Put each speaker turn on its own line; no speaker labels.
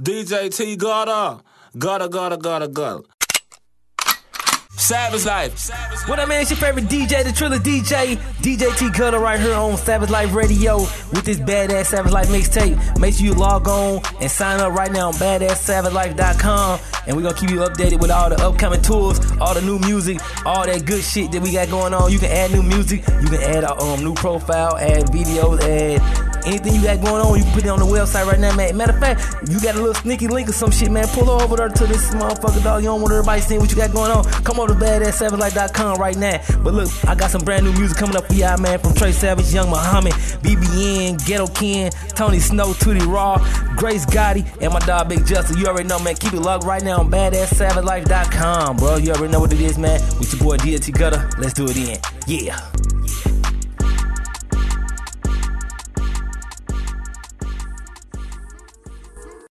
DJ T Gutter. Gutter, gutter, gutter, gutter. Savage Life.
What up, man? It's your favorite DJ, the Triller DJ, DJ T Gutter, right here on Savage Life Radio with this badass Savage Life mixtape. Make sure you log on and sign up right now on badazzsavagelife.com. And we're gonna keep you updated with all the upcoming tours, all the new music, all that good shit that we got going on. You can add new music, you can add um, new profile, add videos, add anything you got going on. You can put it on the website right now, man. Matter of fact, you got a little sneaky link or some shit, man. Pull over there to this motherfucker, dog. You don't want everybody seeing what you got going on. Come on to badass7life.com right now. But look, I got some brand new music coming up for y'all, man. From Trey Savage, Young Muhammad, BBN, Ghetto Ken, Tony Snow, Tootie Raw, Grace Gotti, and my dog Big Justin. You already know, man. Keep it locked right now on badazzsavagelife.com, bro. You already know what it is, man. With your boy DLT Gutter. Let's do it in. Yeah.